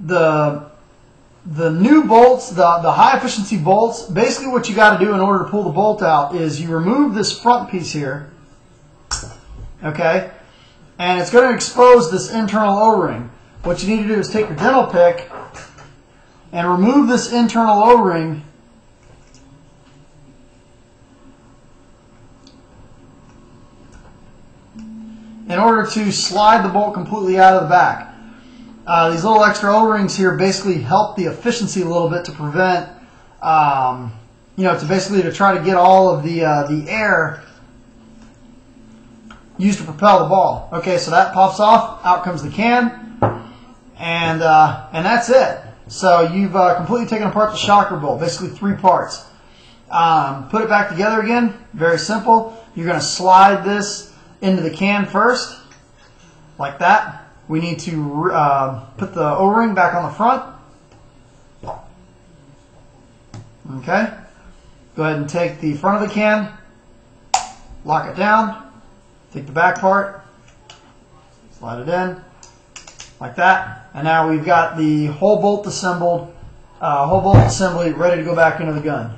the the new bolts, the, the high efficiency bolts, basically what you got to do in order to pull the bolt out is you remove this front piece here, okay, and it's going to expose this internal O-ring. What you need to do is take your dental pick and remove this internal O-ring in order to slide the bolt completely out of the back. Uh, these little extra O-rings here basically help the efficiency a little bit to prevent, um, you know, to basically to try to get all of the uh, the air used to propel the ball. Okay, so that pops off, out comes the can, and uh, and that's it. So you've uh, completely taken apart the shocker bolt, basically three parts. Um, put it back together again, very simple. You're going to slide this into the can first, like that. We need to uh, put the O-ring back on the front. Okay. Go ahead and take the front of the can, lock it down, take the back part, slide it in, like that. And now we've got the whole bolt assembled, uh, whole bolt assembly ready to go back into the gun.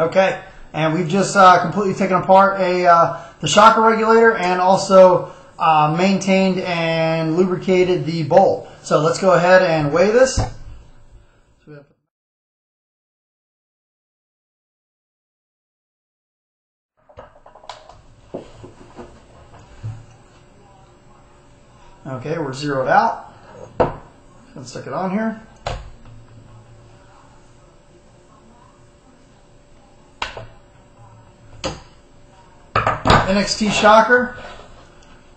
Okay, and we've just uh, completely taken apart a uh, the shocker regulator and also uh, maintained and lubricated the bolt. So let's go ahead and weigh this. Okay, we're zeroed out. Let's stick it on here. NXT shocker,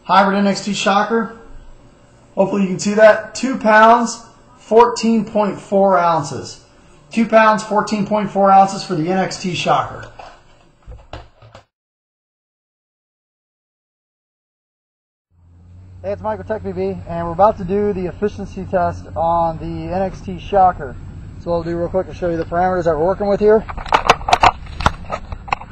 hybrid NXT shocker. Hopefully you can see that. Two pounds, 14.4 ounces. Two pounds, 14.4 ounces for the NXT shocker. Hey, it's Michael TechPB, and we're about to do the efficiency test on the NXT shocker. So what I'll do real quick is show you the parameters that we're working with here.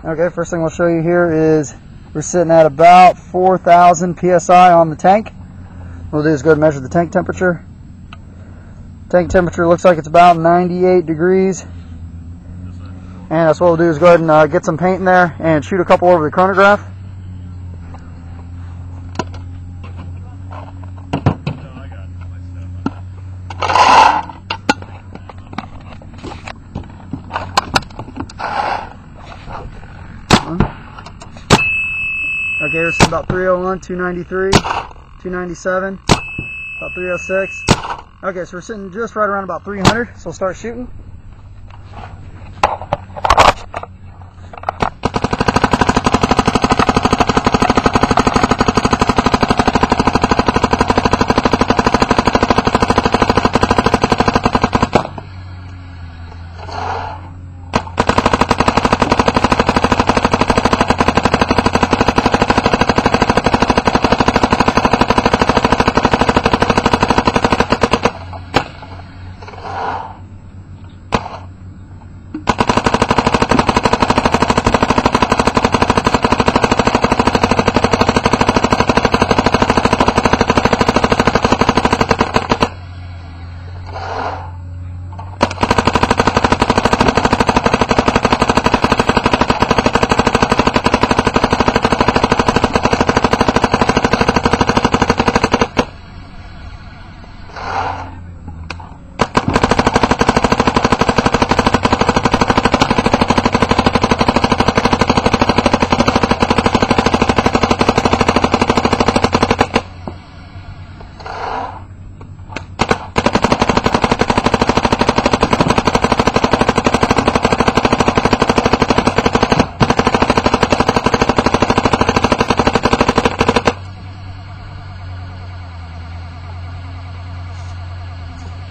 Okay, first thing we'll show you here is we're sitting at about 4,000 psi on the tank. What we'll do is go ahead and measure the tank temperature. Tank temperature looks like it's about 98 degrees. And that's what we'll do is go ahead and uh, get some paint in there and shoot a couple over the chronograph. We're about 301, 293, 297, about 306. Okay, so we're sitting just right around about 300, so we'll start shooting.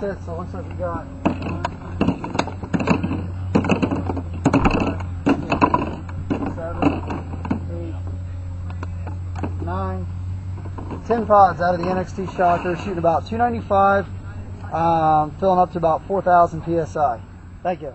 that's it. So it looks like we got. 10 pods out of the NXT shocker, shooting about 295, um, filling up to about 4,000 psi. Thank you.